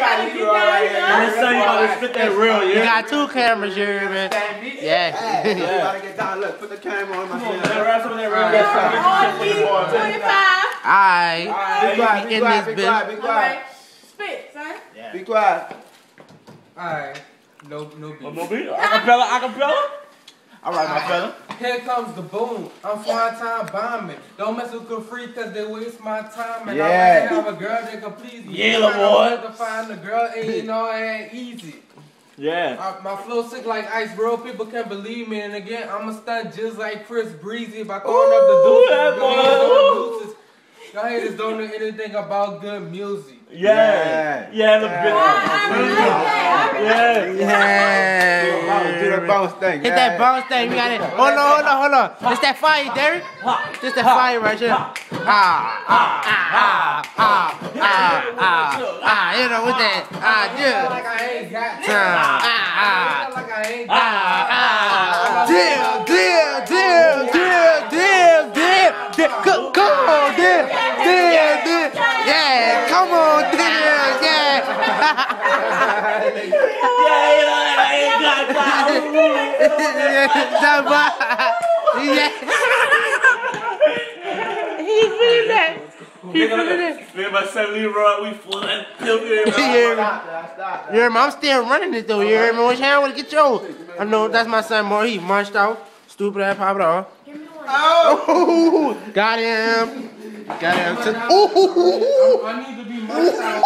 got Leroy right here. This son, you gotta spit that real, You got two cameras here, man. Yeah. Hey, you gotta get down. Look, put the camera on my Come on, wrap some of that real. Yes, sir. Get some shit for the boy, man. Twenty-five. Alright. Be quiet, be quiet, be quiet, be quiet. right. Spit, son. Be quiet. Alright. No, no Oh, beat. no beat? Acapella, acapella? All right, my fella. Here comes the boom. I'm flying time bombing. Don't mess with good free cause they waste my time. And Yeah. I like to have a girl that can please me. Yeah, Trying boy. To find a girl, and you know, it ain't easy. Yeah. Uh, my flow sick like ice, bro. people can't believe me. And again, I'm a stunt just like Chris Breezy by throwing up the Ooh, deuces. that Y'all boy. haters don't know deuces. Y'all haters don't know anything about good music. Yeah. Yeah, the Yeah. bit. Yeah. Yeah. Do the bounce thing. Hit yeah. that bounce thing. We got it. Hold on, hold on, hold on. It's that fire, Derek. Just that fire right there. Ah, ah, ah, ah, ah, ah, ah, ah. You know, with that. Ah, I yeah. like I ain't got Ah, I ah, feel like I ain't ah, got ah. Deal, deal, deal, deal, deal, deal, deal. Co- Come on, deal, deal, deal. Yeah, come on, deal, yeah. Yeah, yeah, I ain't got that. That boy. Yeah. He feeling that. He feeling that. Me and my son Leroy, we full of filthy. You hear me? Stop that, that. You hear me? I'm still running it though. You hear me? Which hand would get yours? I know that's my son, boy. He marched out. Stupid ass pop it off. Oh, got him. Got him. Ooh. I need to be munched out.